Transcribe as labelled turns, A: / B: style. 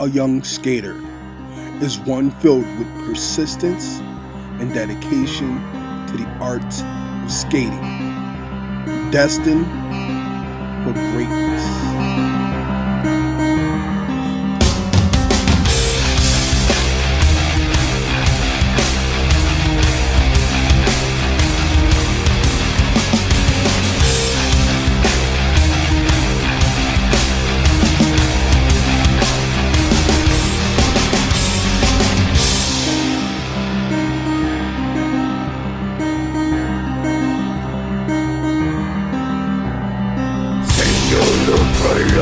A: a young skater is one filled with persistence and dedication to the art of skating, destined for greatness. Fire.